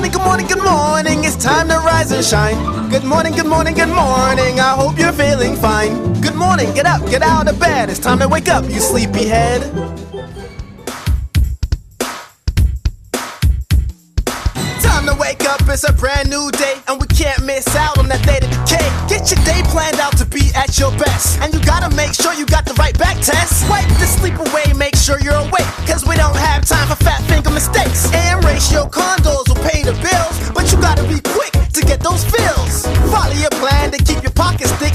morning, good morning, good morning. It's time to rise and shine. Good morning, good morning, good morning. I hope you're feeling fine. Good morning, get up, get out of bed. It's time to wake up, you sleepyhead. Time to wake up, it's a brand new day, and we can't miss out on that theta decay. Get your day planned out to be at your best, and you gotta make sure you got the right back test. Wipe the sleep away, make sure you're awake, cause we don't have time for fat finger mistakes. And ratio condors will pay the bills, but you gotta be quick to get those fills. Follow your plan to keep your pockets thick.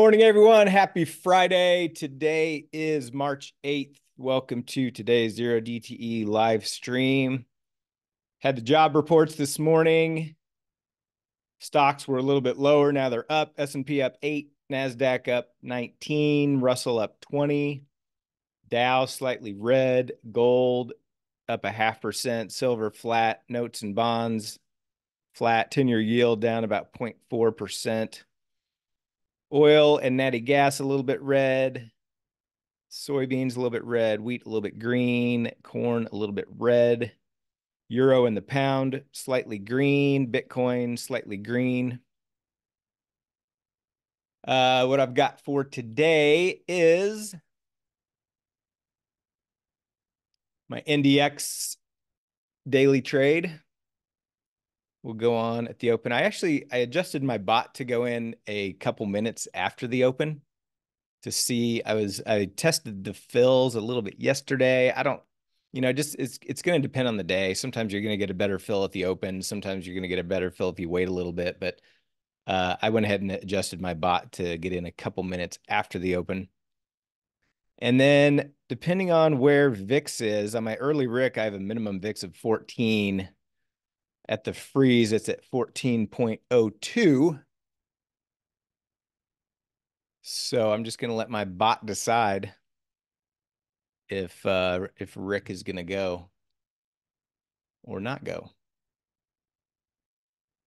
Morning, everyone. Happy Friday. Today is March 8th. Welcome to today's Zero DTE live stream. Had the job reports this morning. Stocks were a little bit lower. Now they're up. S&P up 8, Nasdaq up 19, Russell up 20, Dow slightly red, gold up a half percent, silver flat, notes and bonds flat, 10-year yield down about 0.4%. Oil and natty gas a little bit red. Soybeans a little bit red. Wheat a little bit green. Corn a little bit red. Euro and the pound slightly green. Bitcoin slightly green. Uh, what I've got for today is my NDX daily trade will go on at the open. I actually I adjusted my bot to go in a couple minutes after the open to see. I was I tested the fills a little bit yesterday. I don't, you know, just it's it's going to depend on the day. Sometimes you're going to get a better fill at the open. Sometimes you're going to get a better fill if you wait a little bit. But uh, I went ahead and adjusted my bot to get in a couple minutes after the open. And then depending on where VIX is, on my early RIC, I have a minimum VIX of 14 at the freeze, it's at 14.02. So I'm just going to let my bot decide if uh, if RIC is going to go or not go.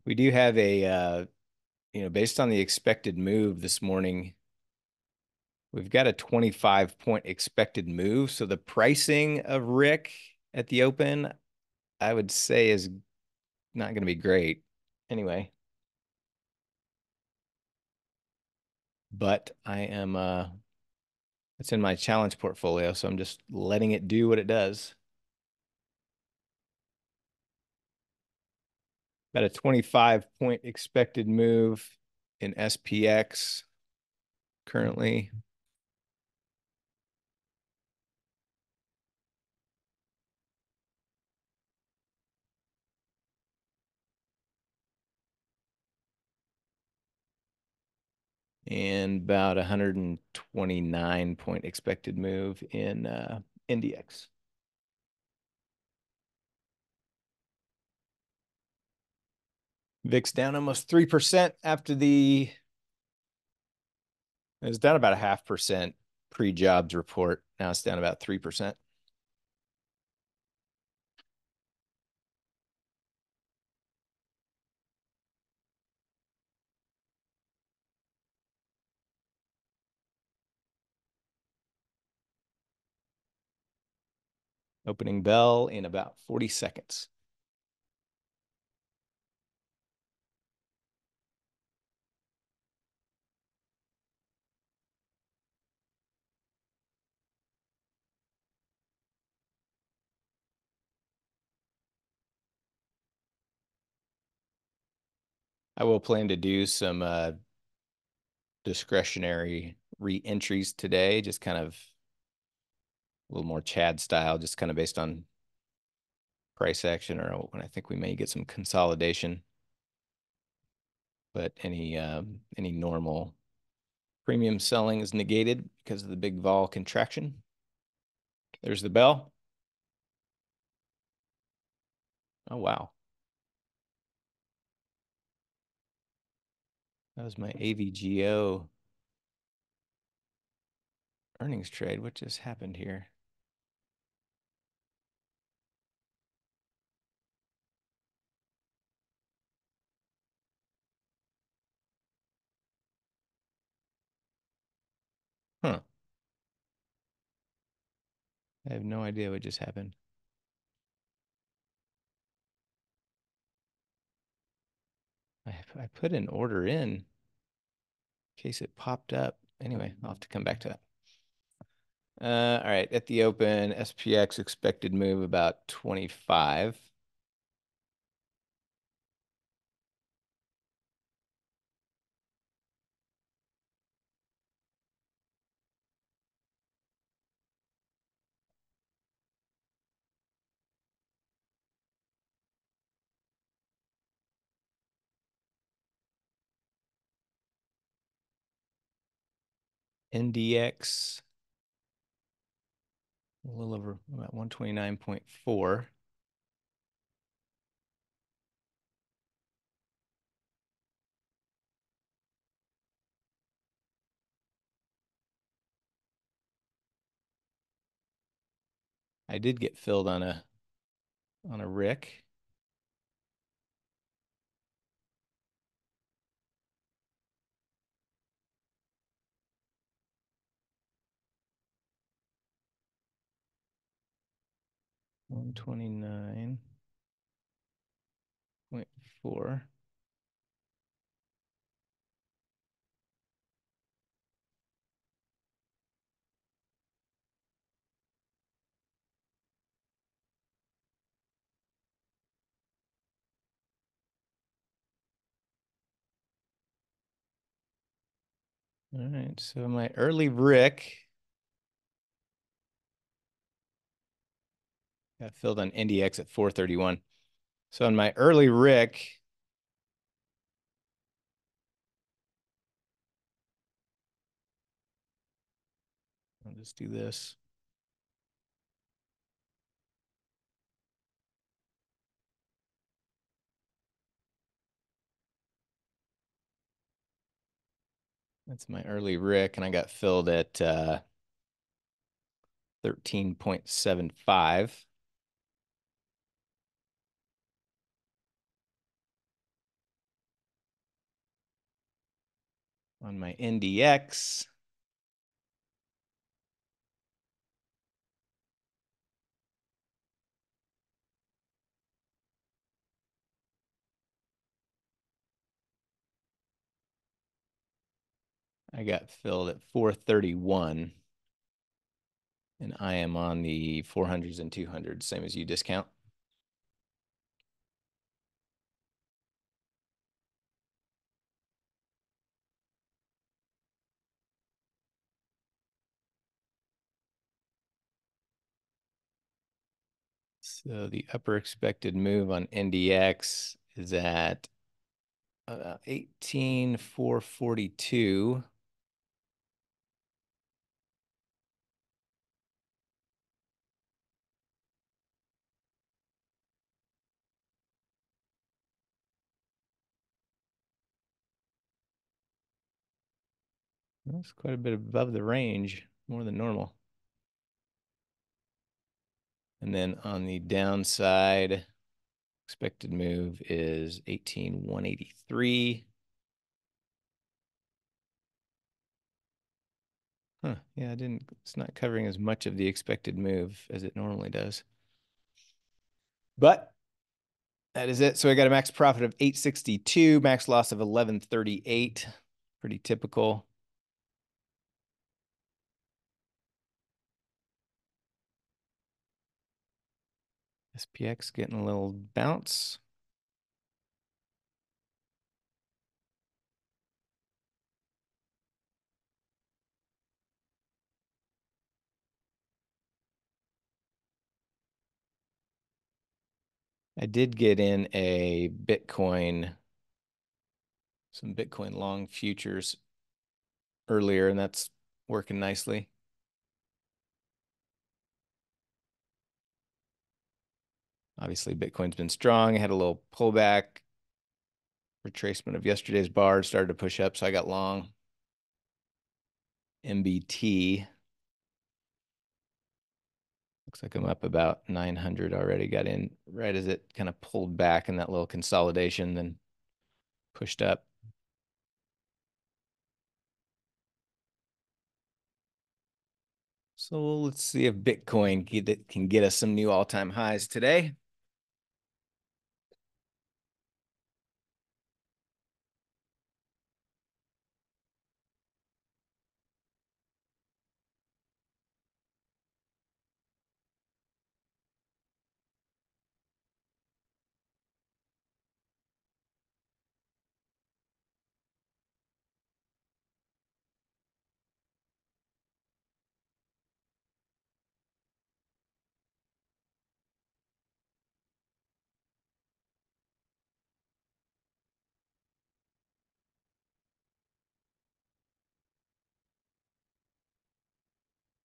We do have a, uh, you know, based on the expected move this morning, we've got a 25 point expected move. So the pricing of RIC at the open, I would say is not going to be great anyway. But I am, uh, it's in my challenge portfolio, so I'm just letting it do what it does. Got a 25 point expected move in SPX currently. And about 129 point expected move in uh, NDX. VIX down almost 3% after the, it was down about a half percent pre-jobs report. Now it's down about 3%. Opening bell in about 40 seconds. I will plan to do some uh, discretionary re-entries today, just kind of little more Chad style, just kind of based on price action or when I think we may get some consolidation. But any um, any normal premium selling is negated because of the big vol contraction. There's the bell. Oh, wow. That was my AVGO earnings trade. What just happened here? Huh. I have no idea what just happened. I, I put an order in in case it popped up. Anyway, I'll have to come back to that. Uh, all right, at the open, SPX expected move about 25. NDX, a little over about 129.4. I did get filled on a on a RIC. One twenty nine point four. All right, so my early RIC got filled on NDX at 431. So on my early RIC, I'll just do this. That's my early RIC, and I got filled at uh, 13.75. On my NDX, I got filled at 431. And I am on the 400s and 200s, same as you discount. So the upper expected move on NDX is at uh, 18,442. That's quite a bit above the range, more than normal. And then on the downside, expected move is 18,183. Huh, yeah, I didn't, it's not covering as much of the expected move as it normally does. But that is it. So I got a max profit of 862, max loss of 1138. Pretty typical. SPX getting a little bounce. I did get in a Bitcoin, some Bitcoin long futures earlier, and that's working nicely. Obviously, Bitcoin's been strong. Had a little pullback. retracement of yesterday's bar started to push up, so I got long. MBT. Looks like I'm up about 900 already. Got in right as it kind of pulled back in that little consolidation, then pushed up. So let's see if Bitcoin can get us some new all-time highs today.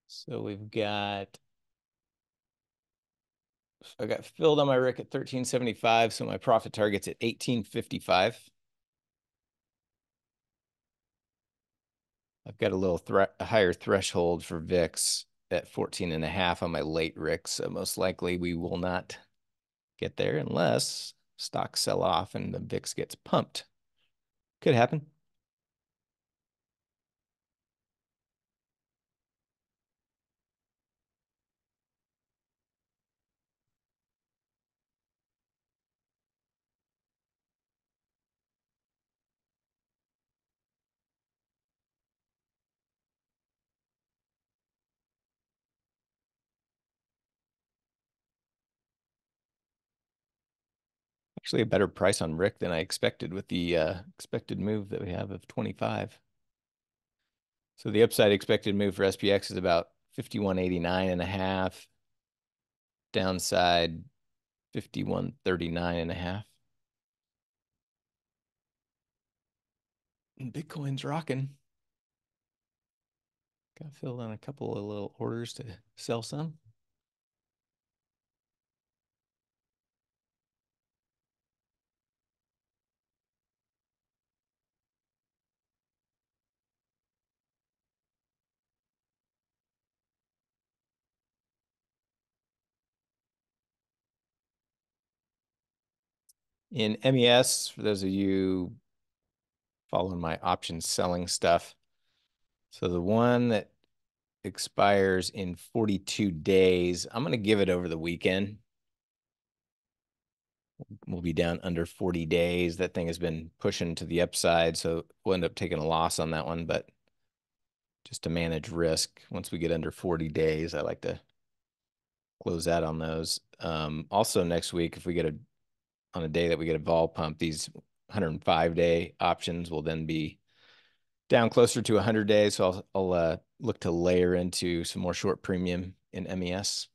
So we've got, I got filled on my RIC at 1375. So my profit target's at 1855. I've got a little a higher threshold for VIX at 14 and a half on my late RIC. So most likely we will not get there unless stocks sell off and the VIX gets pumped. Could happen. Actually, a better price on RIC than I expected with the uh, expected move that we have of 25. So the upside expected move for SPX is about 51.89 and a half. Downside 51.39 and a half. Bitcoin's rocking. Got filled on a couple of little orders to sell some. In MES, for those of you following my option selling stuff, so the one that expires in 42 days, I'm going to give it over the weekend. We'll be down under 40 days. That thing has been pushing to the upside, so we'll end up taking a loss on that one. But just to manage risk, once we get under 40 days, I like to close out on those. Um, also, next week, if we get a on a day that we get a vol pump, these 105 day options will then be down closer to 100 days. So I'll, I'll uh, look to layer into some more short premium in MES.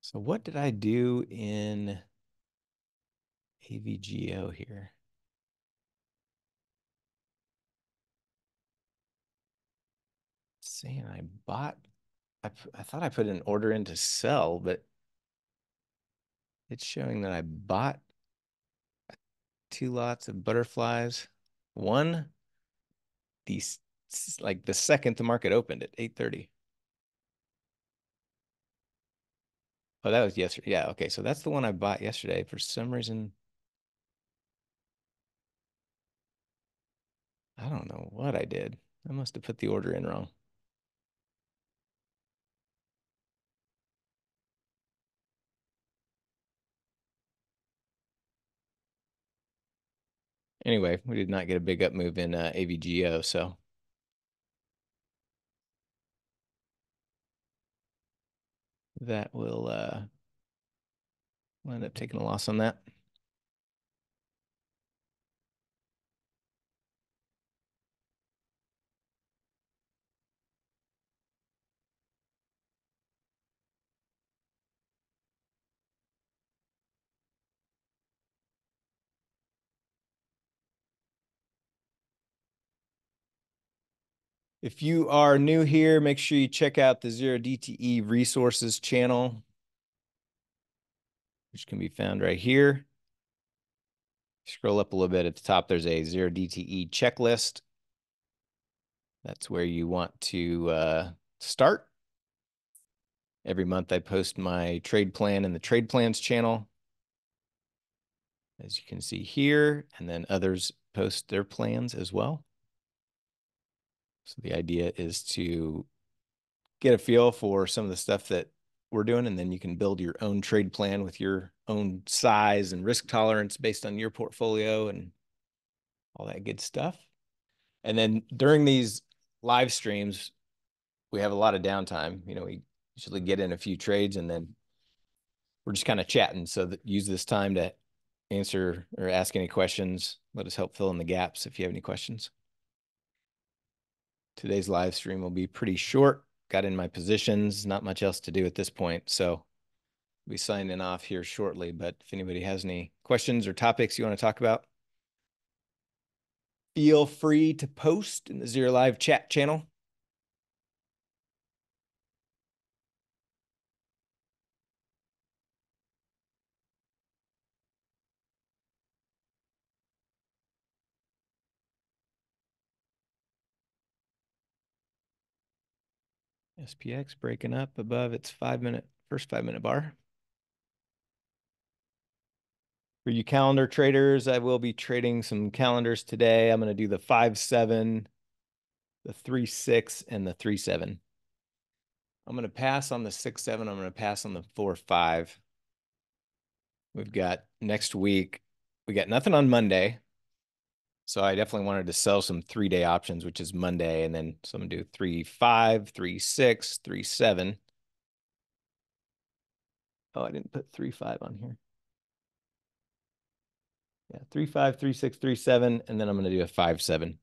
So what did I do in AVGO here? Saying I bought, I, I thought I put an order in to sell, but it's showing that I bought two lots of butterflies. One, these like the second the market opened at 8:30. Oh, that was yesterday. Yeah, okay. So that's the one I bought yesterday. For some reason, I don't know what I did. I must have put the order in wrong. Anyway, we did not get a big up move in uh, AVGO, so. That will uh, we'll end up taking a loss on that. If you are new here, make sure you check out the Zero DTE resources channel, which can be found right here. Scroll up a little bit at the top, there's a Zero DTE checklist. That's where you want to uh, start. Every month I post my trade plan in the trade plans channel. As you can see here, and then others post their plans as well. So the idea is to get a feel for some of the stuff that we're doing, and then you can build your own trade plan with your own size and risk tolerance based on your portfolio and all that good stuff. And then during these live streams, we have a lot of downtime. You know, we usually get in a few trades and then we're just kind of chatting. So that use this time to answer or ask any questions. Let us help fill in the gaps if you have any questions. Today's live stream will be pretty short. Got in my positions, not much else to do at this point. So we'll be signing off here shortly. But if anybody has any questions or topics you want to talk about, feel free to post in the Zero Live chat channel. SPX breaking up above its five minute, first five minute bar. For you calendar traders, I will be trading some calendars today. I'm going to do the 5-7, the 3-6, and the 3-7. I'm going to pass on the 6-7. I'm going to pass on the 4-5. We've got next week. We got nothing on Monday. So I definitely wanted to sell some three day options, which is Monday, and then so I'm gonna do three five, three six, three seven. Oh, I didn't put three five on here. Yeah, three five, three six, three seven, and then I'm gonna do a five seven. I'm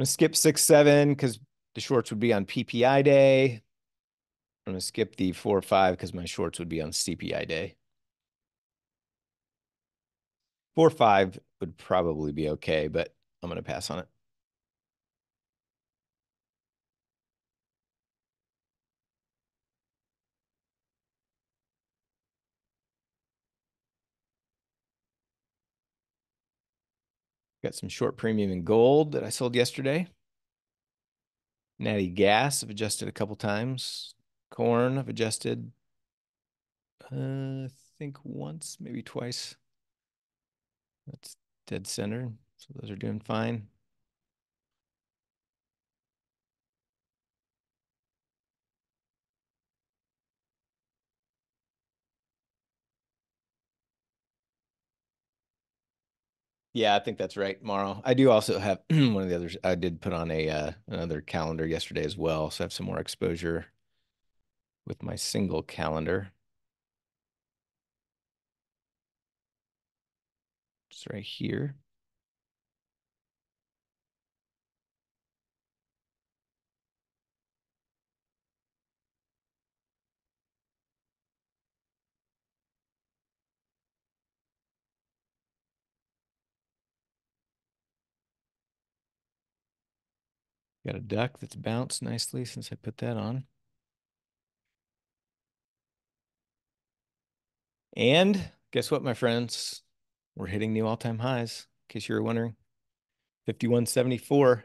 gonna skip six seven because the shorts would be on PPI day. I'm gonna skip the four five because my shorts would be on CPI day. Four five would probably be okay, but I'm going to pass on it. Got some short premium in gold that I sold yesterday. Natty gas I've adjusted a couple times. Corn I've adjusted, uh, I think once, maybe twice. That's dead center. So those are doing fine. Yeah, I think that's right, Morrow. I do also have one of the others. I did put on a uh, another calendar yesterday as well, so I have some more exposure with my single calendar. Right here. Got a duck that's bounced nicely since I put that on. And guess what, my friends? We're hitting new all-time highs, in case you were wondering. 5174.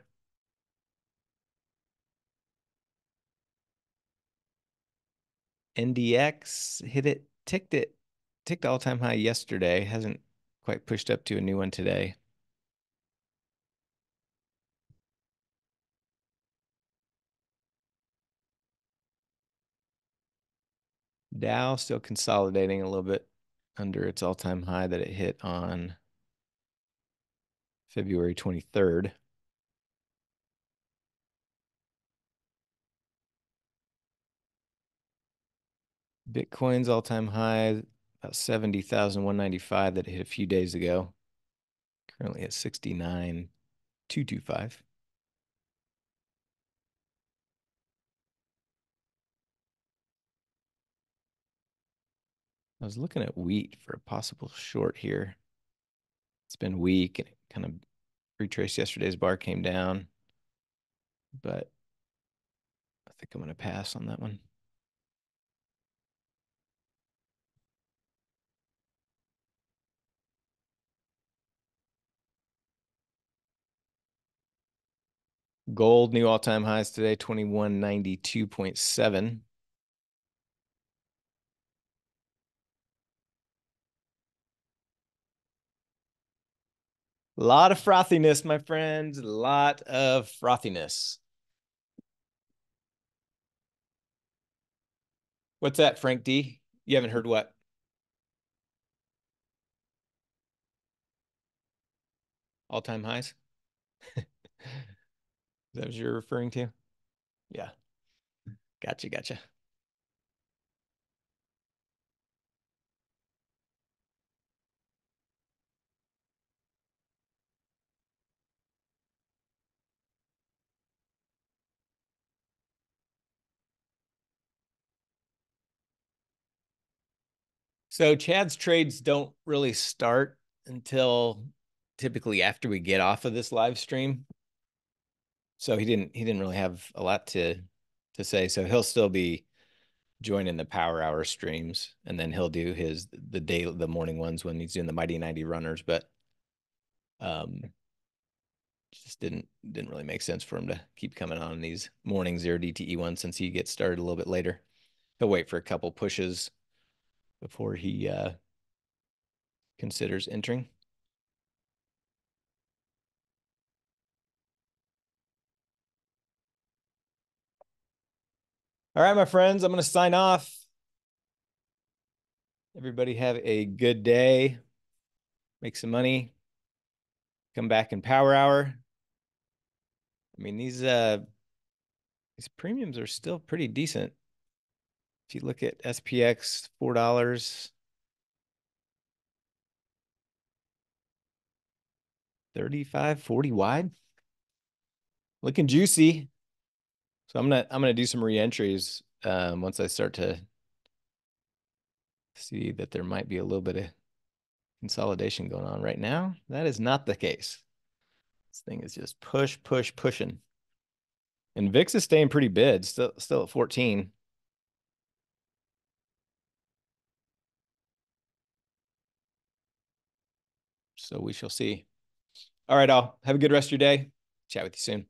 NDX hit it, ticked it, ticked all-time high yesterday. Hasn't quite pushed up to a new one today. Dow still consolidating a little bit under its all-time high that it hit on February 23rd. Bitcoin's all-time high, about 70,195 that it hit a few days ago. Currently at 69,225. I was looking at wheat for a possible short here. It's been weak and it kind of retraced yesterday's bar came down. but I think I'm going to pass on that one. Gold new all-time highs today, 2192.7. A lot of frothiness, my friends. A lot of frothiness. What's that, Frank D? You haven't heard what? All-time highs? Is that what you're referring to? Yeah. Gotcha, gotcha. So Chad's trades don't really start until typically after we get off of this live stream. So he didn't he didn't really have a lot to to say. So he'll still be joining the power hour streams and then he'll do his the day the morning ones when he's doing the mighty 90 runners but um just didn't didn't really make sense for him to keep coming on these morning zero dte ones since he gets started a little bit later he'll wait for a couple pushes before he uh, considers entering. All right, my friends, I'm going to sign off. Everybody have a good day. Make some money. Come back in power hour. I mean, these uh these premiums are still pretty decent. If you look at SPX, $4, 35, 40 wide. Looking juicy. So I'm gonna I'm gonna do some reentries um, once I start to see that there might be a little bit of consolidation going on right now. That is not the case. This thing is just push, push, pushing. And VIX is staying pretty bid, still still at 14. So we shall see. All right, all. Have a good rest of your day. Chat with you soon.